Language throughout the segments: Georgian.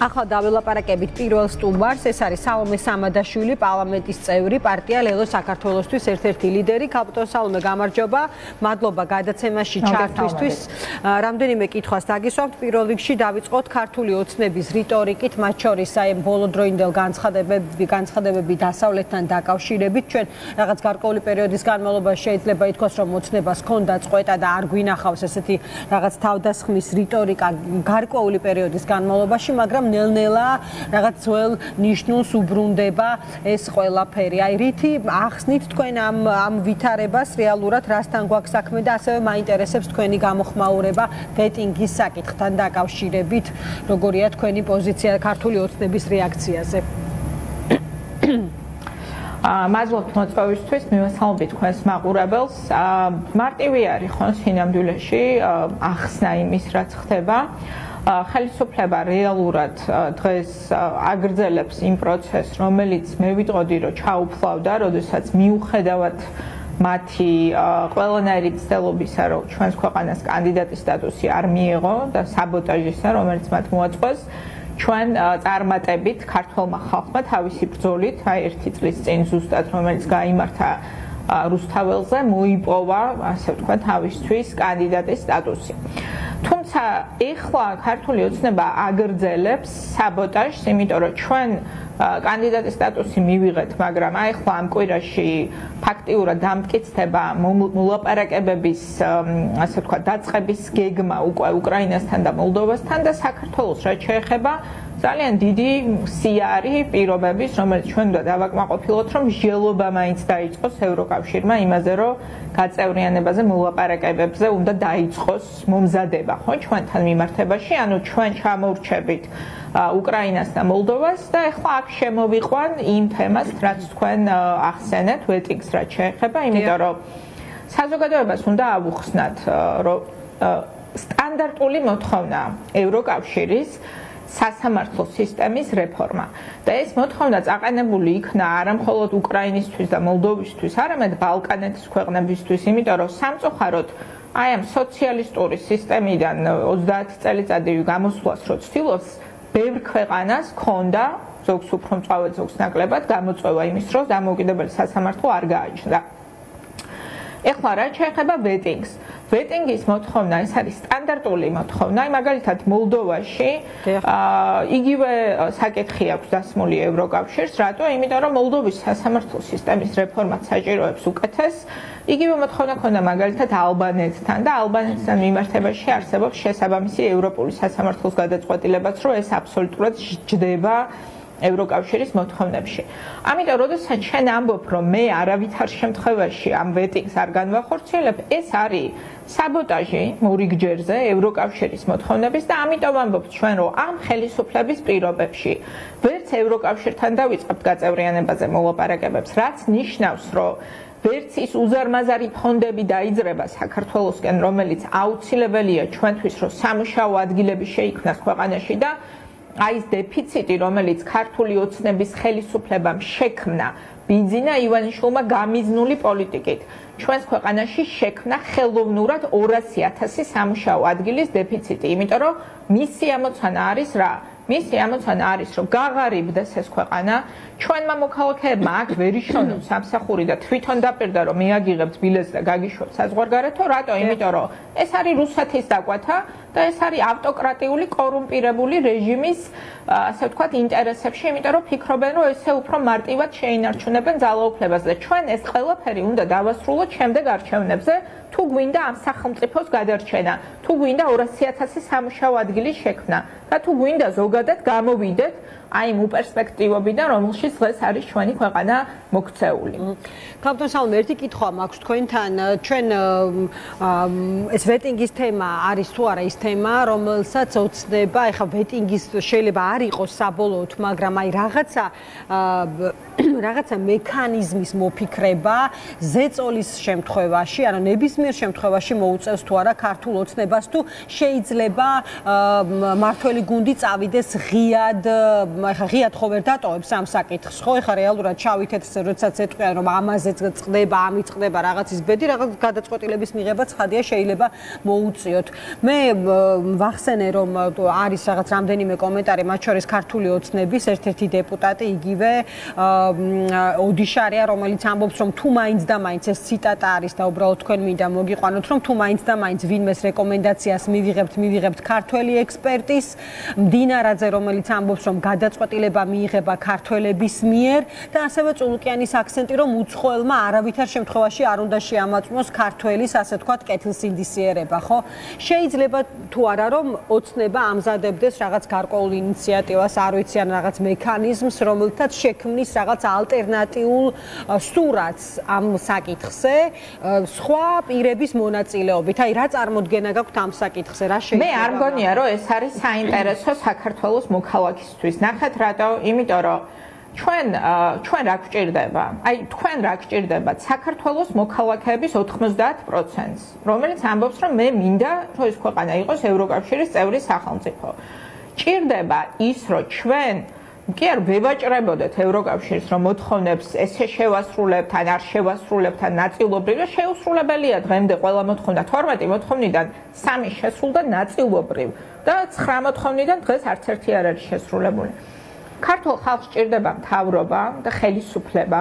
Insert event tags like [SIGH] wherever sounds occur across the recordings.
ახლა დაველაპარაკებით პირველ სტუმარს, ეს არის სალომე სამადაშვილი, პარლამენტის წევრი, პარტია ლელო საქართველოსთვის ერთ-ერთი ლიდერი. კაპიტონ სალომე, გამარჯობა. მადლობა გადაცემაში ჩართვისთვის. რამდენიმე კითხვას დაგისვამთ. პირველ რიგში დავიწყოთ ქართული ოცნების რიტორიკით, მათ შორის აი ბოლოდროინდელ განცხადებები, განცხადებები დასავლეთთან დაკავშირებით. ჩვენ რაღაც გარკვეული პერიოდის განმავლობაში შეიძლება ითქვას, რომ ოცნებას ჰქონდა წყვეტა და არ გვინახავს ესეთი რაღაც თავდასხმის რიტორიკა გარკვეული პერიოდის განმავლობაში, მაგრამ ნელ-ნელა რაღაც ძველ ნიშნულს უბრუნდება ეს ყველაფერი. აი რითი ახსნით თქვენ ამ ამ ვითარებას რეალურად რასთან გვაქვს საქმე და ასევე მაინტერესებს თქვენი გამოხმაურება დეტინგის საკითხთან დაკავშირებით. როგორია თქვენი პოზიცია ქართული ოცნების რეაქციაზე? აა მადლობთ მოწვევისთვის, მივესალმებით თქვენს მაყურებელს. მარტივი არის ხო სინამდვილეში ახსნა იმის რაც ხდება. ხელისუფლება რეალურად დღეს აგრძელებს იმ პროცესს, რომელიც მე ვიტყოდი, რომ ჩაუფლავდა, როდესაც მიუხედავად მათი ყველანაირი ცდელობისა, რომ ჩვენს ქვეყანას კანდიდატის სტატუსი არ მიიღო და საბოტაჟისა, რომელიც მათ მოაწყვეს, ჩვენ წარმატებით ქართულმა ხალხმა თავისი ბრძოლით, აი ერთი წლის წინ ზუსტად რომელიც გამართა რუსთაველზე მოიპოვა, ასე ვთქვა, თავისთვის კანდიდატის სტატუსი. თუმცა ეხლა ქართული ოცნება აგრძელებს საბოტაჟს, იმიტომ რომ ჩვენ კანდიდატის სტატუსი მივიღეთ, მაგრამ აი ახლა ამ კვირაში ფაქტიურად დამტკიცდება მოლაპარაკებების, ასე ვთქვა, დაწყების გეგმა უკვე უკრაინასთან და მოლდოვასთან და საქართველოს რაც შეეხება ძალიან დიდი სია არის პირობების, რომელიც ჩვენ უნდა დავაკმაყოფილოთ, რომ ჟელობა მაინც დაიწყოს ევროკავშირმა იმაზე, რომ გაწევრიანებაზე მოლაპარაკებებზე უნდა დაიწყოს მომზადება, ხო, ჩვენთან მიმართებაში, ანუ ჩვენ ჩამოვრჩებით უკრაინას და მოლდოვას და ეხლა აქ შემოვიყვან იმ თემას, რაც თქვენ ახსენეთ, ვეტინგს რაც შეეხება, იმიტომ რომ საზოგადოებას უნდა ავუხსნათ, რომ სტანდარტული მოთხოვნა ევროკავშირის სასამართლო სისტემის რეფორმა. და ეს მოთხოვნა წაყენებული იქნა არა მხოლოდ უკრაინისთვის და მოლდოვისთვის, არამედ ბალკანეთის ქვეყნებისთვის, იმიტომ რომ სამწუხაროდ აი ამ სოციალისტური სისტემიდან 30 წელიწადი გამოსვლას რო ცდილობს, ბევრ ქვეყანას ქონდა ზოგს უფრო მწვავედ, ზოგს ნაკლებად გამოწვევა იმის, რომ დამოუკიდებელი სასამართლო არ გააჩნდა. ეხლა რა შეეხება ვეტინგს? ვეტინგის მოთხოვნა ეს არის სტანდარტული მოთხოვნა. მაგალითად მოლდოვაში აა იგივე საკითხი აქვს დასმული ევროკავშირს, რატო? იმიტომ რომ მოლდოვის სასამართლო სისტემის რეფორმაც საჭიროებს უკეთეს. იგივე მოთხოვნა ქონდა მაგალითად ალბანეთთან და ალბანეთთან მიმართებაში არსებობს შესაბამისი ევროპული სასამართლოს გადაწყვეტილებაც, რომ ეს აბსოლუტურად ჯდება ევროკავშირის მოთხოვნებში. ამიტომ, როდესაც ჩვენ ამბობ, რომ მე არავითარ შემთხვევაში ამ ვეტინგს არ განვახორციელებ, ეს არის საბოტაჟი მურიგჯერზე ევროკავშირის მოთხოვნების და ამიტომ ამბობ ჩვენ, რომ ამ ხელისუფლების პირობებში ვერც ევროკავშირთან დავიწყებთ გაწევრიანებაზე მოლაპარაკებებს, რაც ნიშნავს, რომ ვერც ის უზარმაზარი ფონდები დაიძრება საქართველოსკენ, რომელიც აუცილებელია ჩვენთვის, რომ სამუშაო ადგილები შეიქმნას ქვეყანაში და აი ეს დეფიციტი, რომელიც ქართული ოცნების ხელისუფლებამ შექმნა ბიზინა ივანიშვილმა გამიზნული პოლიტიკით. ჩვენს ქვეყანაში შექმნა ხელოვნურად 200.000 სამუშაო ადგილის დეფიციტი, იმიტომ რომ მისი ამოცანა არის რა? მისი ამოცანა არის, რომ გაღარიბდეს ეს ქვეყანა, ჩვენმა მოქალაქეებმა აქ ვერიშონოთ სამსახური და თვითონ დაპირდა რომ მეაგიღებთ ბილეთს და გაგიშვებთ საზღვარგარეთო, რატო? იმიტომ რომ ეს არის რუსეთის დაკვათა და ეს არის ავტოკრატიული კორუმპირებული რეჟიმის ასე ვთქვათ ინტერესებში, იმიტომ რომ ფიქრობენ რომ ესე უფრო მარტივად შეინარჩუნებენ ძალაუფლებას და ჩვენ ეს ყველაფერი უნდა დავასრულოთ შემდეგ არჩევნებზე. თუ გვინდა ამ სახელმწიფოს გადარჩენა, თუ გვინდა 200.000 სამუშაო ადგილის შექმნა და თუ გვინდა ზოგადად გამოვიდეთ აი მუ პერსპექტივობიდან, რომელშიც დღეს არის ჩვენი ქვეყანა მოქცეული. კაპიტან სალმე, ერთი კითხვა მაქვს თქვენთან. ჩვენ ეს ვეტინგის თემა არის თუ არა ის თემა, რომელსაც ოცნება, ეხა ვეტინგის შეიძლება არ იყოს საბოლოოდ, მაგრამ აი რაღაცა რაღაცა მექანიზმის მოფიქრება ზეწოლის შემთხვევაში, ანუ ნებისმიერ შემთხვევაში მოუწევს თუ არა ქართულ ოცნებას თუ შეიძლება მართველი გუნდი წავიდეს ღიად ეხა ღიად ხო ვერ დატოვებს ამ საკითხს ხო? ეხა რეალურად ჩავითეთ როდესაც ეთქვიან რომ ამაზეც წდება ამით წდება რაღაცის ბედი რაღაც გადაწყვეტილების მიღება ცხადია შეიძლება მოუწიოთ. მე ვახსენე რომ არის რაღაც რამდენიმე კომენტარი მათ შორის ქართული ოცნების ერთ-ერთი დეპუტატი იგივე ოდიშარია რომელიც ამბობს რომ თუ მაინც და მაინც ეს ციტატა არის და უბრალოდ თქვენ მინდა მოგიყვანოთ რომ თუ მაინც და მაინც ვინმეს რეკომენდაციას მივიღებთ მივიღებთ ქართველი ექსპერტის მდინარაძე რომელიც ამბობს რომ გადაწყვეტილება მიიღება ქართველების მიერ და ასევე წულუკიანის აქცენტი რომ უცხოელმა არავითარ შემთხვევაში არ უნდა შეამოწმოს ქართველის ასე თქვათ კეთილსინდისიერება ხო? შეიძლება თუ არა რომ ოცნება ამზადებდეს რაღაც გარკვეულ ინიციატივას არ ვიცი ან რაღაც მექანიზმს რომელთაც შექმნის რაღაც ალტერნატიულ სურათს ამ საკითხზე. სხვა პირების მონაწილეობით. აი რა წარმოქმნა გაქვთ ამ საკითხზე? რა შეიძლება მე არ მგონია რომ ეს არის საინტერესო საქართველოს მოქალაქისთვის ნახეთ რატო იმიტომ რომ ჩვენ ჩვენ რა გვჭირდება? აი თქვენ რა გჭირდებათ? საქართველოს მოქალაქეების 90%-ს, რომელიც ამბობს, რომ მე მინდა, რომ ეს ქვეყანა იყოს ევროკავშირის წევრი სახელმწიფო. ჭირდება ის, რომ ჩვენ კი არ ვებაჭრებოდეთ ევროკავშირს, რომ მოთხოვნებს ესე შევასრულებთ, ან არ შევასრულებთ, ან ნაწილობრივ და შეუსრულებელია დღემდე ყველა მოთხოვნა 12 მოთხოვნიდან 3 შესრულდა ნაწილობრივ და 9 მოთხოვნიდან დღეს არც ერთი არ არის შესრულებული. ქართულ ხალხს ჭირდება მთავრობა და ხელისუფლება,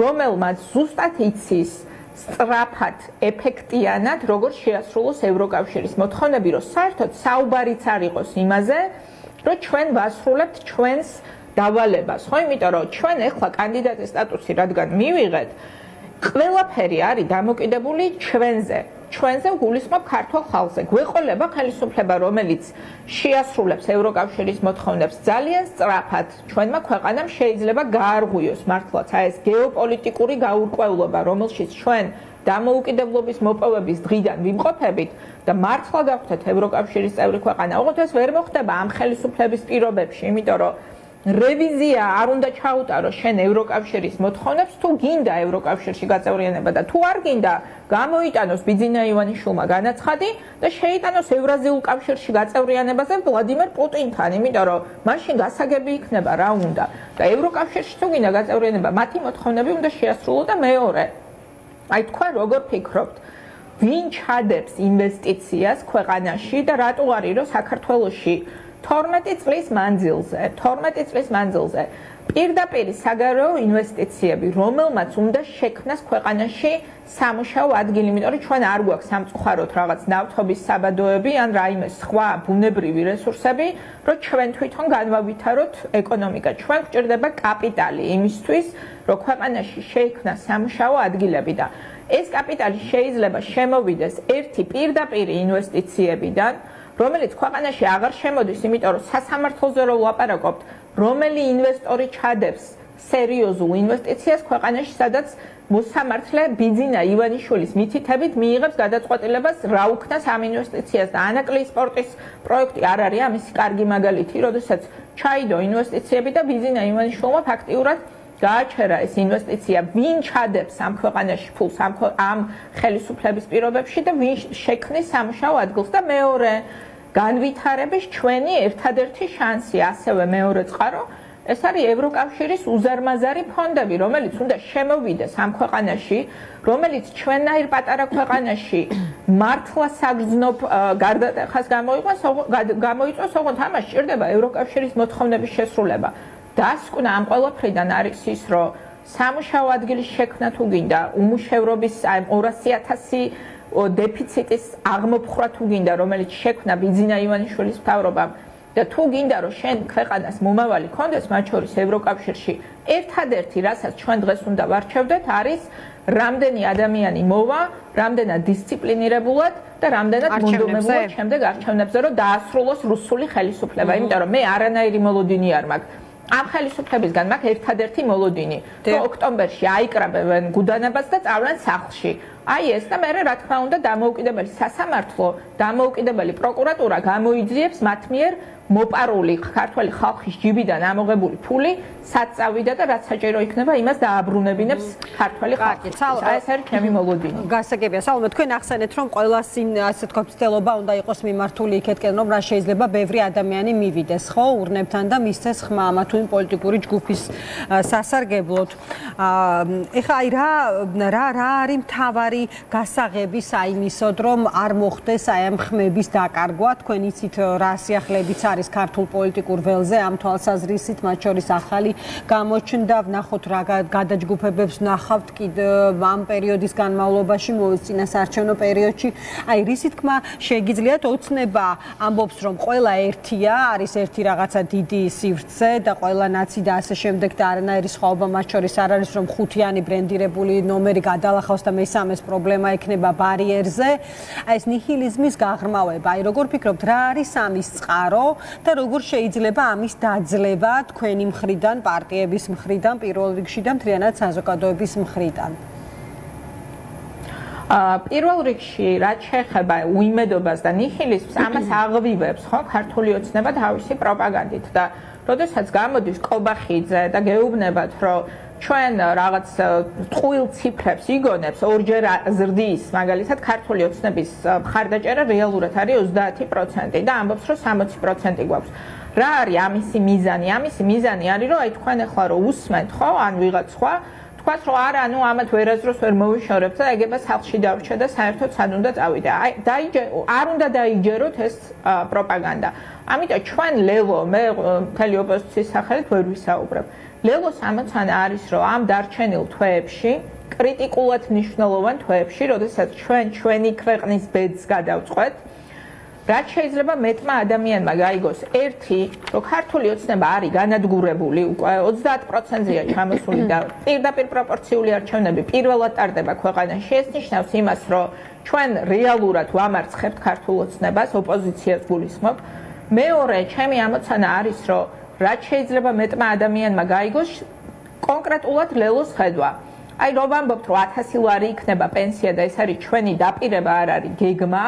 რომელმაც ზუსტად იცის სწრაფად, ეფექტიანად როგორ შეასრულოს ევროკავშირის მოთხოვნები, რომ საერთოდ საუბარიც არ იყოს იმაზე, რომ ჩვენ ვასრულებთ ჩვენს დავალებას, ხო, იმიტომ რომ ჩვენ ახლა კანდიდატის სტატუსი რადგან მივიღეთ, ყველაფერი არის დამოკიდებული ჩვენზე. ჩვენზე გულისხმობ ქართულ ხალხზე. გვეყოლება ხელისუფლება, რომელიც შეასრულებს ევროკავშირის მოთხოვნებს ძალიან სწრაფად. ჩვენმა ქვეყანამ შეიძლება გაარღვიოს მართლაც აი ეს გეოპოლიტიკური გაურკვევლობა, რომელშიც ჩვენ დამოუკიდებლობის მოპოვების დღიდან ვიმყოფებით და მართლა გავხდეთ ევროკავშირის წევრი ქვეყანა. ოღონდ ეს ვერ მოხდება ამ ხელისუფლების პირობებში, იმიტომ რომ რევიზია არ უნდა ჩაუტარო. შენ ევროკავშირის მოთხოვნებს თუ გინდა ევროკავშირში გაწევრიანება და თუ არ გინდა გამოიტანოს ბიძინა ივანიშვილმა განაცხადი და შეიტანოს ევრაზიულ კავშირში გაწევრიანებაზე ვლადიმერ პუტინთან იმიტომ რომ მაშინ გასაგები იქნება რა უნდა. და ევროკავშირში თუ გინდა გაწევრიანება მათი მოთხოვნები უნდა შეასრულო და მეორე. აი თქვენ როგორ ფიქრობთ? ვინ ჩადებს ინვესტიციას ქვეყანაში და რატო არის რომ საქართველოსში 12 წლის მანძილზე, 12 წლის მანძილზე პირდაპირ საგარეო ინვესტიციები, რომელმაც უნდა შექმნას ქვეყანაში სამუშაო ადგილი, იმიტომ რომ ჩვენ არ გვაქვს სამწუხაროდ რაღაც ნავთობის საბადოები ან რაიმე სხვა ბუნებრივი რესურსები, რომ ჩვენ თვითონ განვავითაროთ ეკონომიკა. ჩვენ გვჭირდება კაპიტალი იმისთვის, რომ ქვეყანაში შეიქმნას სამუშაო ადგილები და ეს კაპიტალი შეიძლება შემოვიდეს ერთი პირდაპირ ინვესტიციებიდან, რომელიც ქვეყანაში აღარ შემოდის, იმიტომ რომ სასამართლოზე რო ვაპარაკობთ, რომელი ინვესტორი ჩადებს სერიოზულ ინვესტიციას ქვეყანაში, სადაც მოსამართლე ბიძინა ივანიშვილის მითითებით მიიღებს გადაწყვეტილებას რა უქნას ამ ინვესტიციას და ანაკლიის სპორტის პროექტი არ არის. ამისი კარგი მაგალითი, როდესაც ჩაიდო ინვესტიციები და ბიძინა ივანიშვილმა ფაქტიურად გააჩერა ეს ინვესტიცია, ვინ ჩადებს ამ ქვეყანაში ფულს ამ ამ ხელისუფლების პირობებში და ვინ შექმნის სამშაო ადგილს და მეორე განვითარების ჩვენი ერთადერთი შანსი, ასევე მეორე წყარო ეს არის ევროკავშირის უზარმაზარი ფონდები, რომელიც უნდა შემოვიდეს ამ ქვეყანაში, რომელიც ჩვენაირ პატარა ქვეყანაში მართლა საგრძნობ გარდატეხას გამოიყვანს, გამოიწვევს, ოღონდ ამას ჭირდება ევროკავშირის მოთხოვნების შესრულება. დასკვნა ამ ყველაფრიდან არის ის, რომ სამუშაო ადგილის შექმნა თუ გინდა, უმუშევრობის აი 200.000 დეფიციტის აღმოფხვრა თუ გინდა, რომელიც შექმნა ბიძინა ივანიშვილის მთავრობამ და თუ გინდა რომ შენ ქვეყანას მომავალი კონდეს მათ შორის ევროკავშირში, ერთადერთი რასაც ჩვენ დღეს უნდა ვარჩევდეთ არის რამდენი ადამიანი მოვა, რამდენად დისციპლინირებულად და რამდენად მონდომებულად შემდეგ არჩევნებზე რომ დაასრულოს რუსული ხელისუფლება, იმიტომ რომ მე არანაირი მოლოდინი არ მაქვს. ამ ხელისუფლებისგან მაქვს ერთადერთი მოლოდინი, რომ ოქტომბერში აიკრაბებენ გუდანებას და წავლენ სახლში. აი ეს და მე რა თქმა უნდა დამოუკიდებელი სასამართლო, დამოუკიდებელი პროკურატურა გამოიძიებს მათ მიერ მოპარული ქართველი ხალხის ჯიბიდან ამოღებული ფული სად წავიდა და რაც საჭირო იქნება იმას დააბრუნებინებს ქართველი ხალხი. აი ეს არის ჩემი მოლოდინი. გასაგებია, სალომე თქვენ ახსენეთ რომ ყველა სინ ასე თქვა ცდელობა უნდა იყოს მიმართული იქეთკენ რომ რა შეიძლება ბევრი ადამიანი მივიდეს, ხო, ურნებთან და მისცეს ხმა ამა თუ იმ პოლიტიკური ჯგუფის სასარგებლოდ. აა ეხა აი რა რა რა არის მთავარი გასაღები საიმისოდ რომ არ მოხდეს აი ამ ხმების დაკარგვა, თქვენ იცით რა სიახლებიც არის ქართულ პოლიტიკურ ველზე ამ თვალსაზრისით, მათ შორის ახალი გამოჩნდა, ვნახოთ რა გადაჯგუფებებს ვნახავთ კიდე ამ პერიოდის განმავლობაში, მოიწინა საარჩევნო პერიოდში. აი რისი თქმა შეგიძლიათ ოცნება. ამბობს რომ ყველა ერთია, არის ერთი რაღაცა დიდი სივრცე და ყველა ნაცი და ასე შემდეგ და არანაირი სხვაობა მათ შორის არ არის რომ ხუთიანი ბრენდირებული ნომერი გადალახავს და მესამეს პრობლემა ექნება ბარიერზე. აი ეს ნიჰილიზმის გაღრმავება, აი როგორ ფიქრობთ რა არის ამის წყარო და როგორ შეიძლება ამის დაძლევა თქვენი მხრიდან, პარტიების მხრიდან, პირველ რიგში და მთლიანად საზოგადოების მხრიდან? ა პირველ რიგში რაც შეეხება უიმედობას და ნიჰილიზმს, ამას [COUGHS] აღვივებს ხო ქართული ოცნება თავისი პროპაგანდით და როდესაც გამოდის კობახიძე და გეუბნებათ, რომ ჩვენ რაღაც ტყუილ ციფრებს იგონებს ორჯერ ზრდის, მაგალითად ქართული ოცნების მხარდაჭერა რეალურად არის 30% და ამბობს რომ 60% გვაქვს. რა არის ამისი მიზანი? ამისი მიზანი არის რომ აი თქვენ ახლა რომ უსმენთ ხო, ან ვიღაც სხვა თქვათ რომ არა, ნუ ამათ ვერაზროს ვერ მოვიშორებთ და ეგება სახლში დავრჩა და საერთოდ სად უნდა წავიდე. აი დაიჯე არ უნდა დაიჯეროთ ეს პროპაგანდა. ამიტომ ჩვენ ლევო მე მთელი ოპოზიციის სახელით ვერ ვისაუბრებ. ლევოს ამოცანა არის რომ ამ დარჩენილ თვეებში კრიტიკულად მნიშვნელოვან თვეებში, როდესაც ჩვენ ჩვენი ქვეყნის ბედს გადავწყვეტ, რაც შეიძლება მეტმა ადამიანმა გაიგოს ერთი, რომ ქართული ოცნება არის განადგურებული უკვე 30%-ია ჩამოსული და პირდაპირ პროპორციული არჩევნები პირველად ტარდება ქვეყანაში. ეს ნიშნავს იმას, რომ ჩვენ რეალურად ვამარცხებთ ქართულ ოცნებას, ოპოზიციას გულისხმობ. მეორე, ჩემი ამოცანა არის, რომ რაც შეიძლება მეტმა ადამიანმა გაიგოს კონკრეტულად ლელოს ხედვა. აი რომ ვამბობთ, რომ 1000 ლარი იქნება პენსია და ეს არის ჩვენი დაპირება, არ არის გეგმა.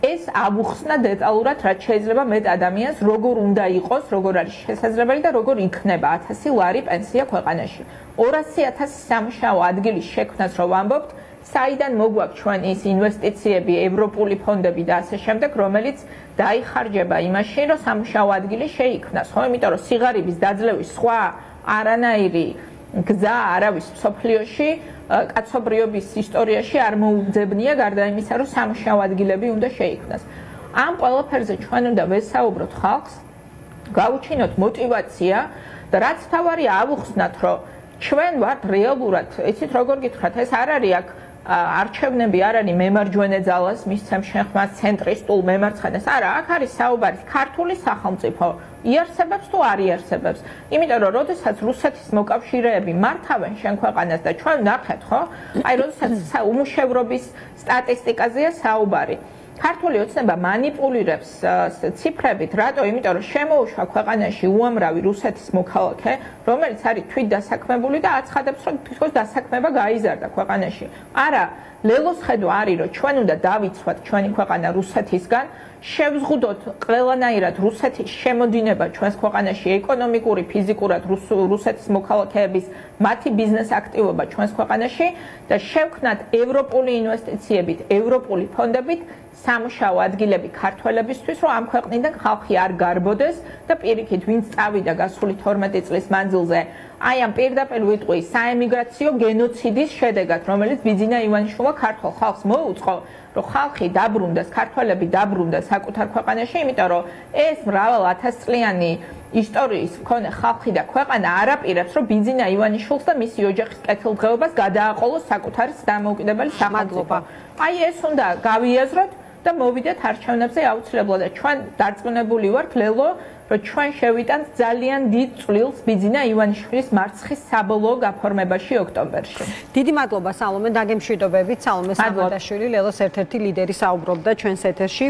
ეს აბუხსნა დეტალურად რაც შეიძლება მეტ ადამიანს როგორ უნდა იყოს, როგორ არის შესაძლებელი და როგორ იქნება 1000 ლარი პენსია ქვეყანაში. 200000 სამშაო ადგილის შექმნას რო ვამბობთ, საიდან მოგვაქვს ჩვენ ის ინვესტიციები, ევროპული ფონდები და ასე შემდეგ, რომელიც დაიხარჯება იმაში, რომ სამშაო ადგილი შეიქმნას, ხო? იმიტომ რომ სიგარების დაძლევის სხვა არანაირი გზა არავის სოფლიოში კაცობრიობის ისტორიაში არ მოუძებნია გარდა იმისა, რომ სამუშაო ადგილები უნდა შეიქმნას. ამ ყველაფერზე ჩვენ უნდა ვესაუბროთ ხალხს, გავუჩინოთ мотиваცია და რაც თავარი ავუხსნათ, რომ ჩვენ ვართ რეალურად, იცით როგორ გითხრათ, ეს არ არის აქ არჩევნები არ არის მემარჯვენე ძალას მისცემ შეხმას ცენტრისტულ მემარცხენეს. არა, აქ არის საუბარი ქართული სახელმწიფო იარსებებს თუ არ იარსებებს. იმიტომ რომ როდესაც რუსეთის მოკავშირეები მართავენ შენ ქვეყანას და ჩვენ ნახეთ, ხო? აი როდესაც უმუშევრობის სტატისტიკაზეა საუბარი. ქართული ოცნება манипулირებს ციფრებით, რატო? იმიტომ რომ შემოუშვა ქვეყანაში უამრავი რუსეთის მოქალაქე, რომელიც არის თვით დასაქმებული და აცხადებს, რომ თვითონ დასაქმება გაიზარდა ქვეყანაში. არა, ლელოს ხედვა არის, რომ ჩვენ უნდა დავიცვათ ჩვენი ქვეყანა რუსეთისგან, შევზღუდოთ ყველანაირად რუსეთის შემოდინება ჩვენს ქვეყანაში, ეკონომიკური, ფიზიკურად რუსეთის მოქალაქეების მათი ბიზნეს აქტივობა ჩვენს ქვეყანაში და შევქნათ ევროპული ინვესტიციებით, ევროპული ფონდებით სამშაო ადგილები ქართველებისთვის, რომ ამ ქვეყნიდან ხალხი არ გარბოდეს და პირიქით ვინც წავიდა გასული 12 წლის მანძილზე, აი ამ პირდაპირ ვიტყვი. საემიგრაციო გენოციდის შედეგად, რომელიც ბიძინა ივანიშვილა ქართულ ხალხს მოუწყო, რომ ხალხი დაბრუნდეს, ქართველები დაბრუნდეს საკუთარ ქვეყანაში, იმიტომ რომ ეს მრავალ ათასწლიანი ისტორიის მქონე ხალხი და ქვეყანა არაპირებს, რომ ბიძინა ივანიშვილს და მისი ოჯახის კეთილდღეობას გადააყოლოს საკუთარი დამოუკიდებელი სახელმწიფო. აი ეს უნდა გავიაზროთ და მოვიდეთ არჩევნებზე აუცილებლად. ჩვენ დარწმუნებული ვართ ლელო რომ ჩვენ შევიტანთ ძალიან დიდ წვლილს ბიძინა ივანიშვილის მარცხის საბოლოო გაფორმებაში ოქტომბერში. დიდი მადლობა სალომე დაგემშვიდობებით სალომე სამადაშვილი ლელოს ერთ-ერთი ლიდერი საუბრობდა ჩვენს ეთერში.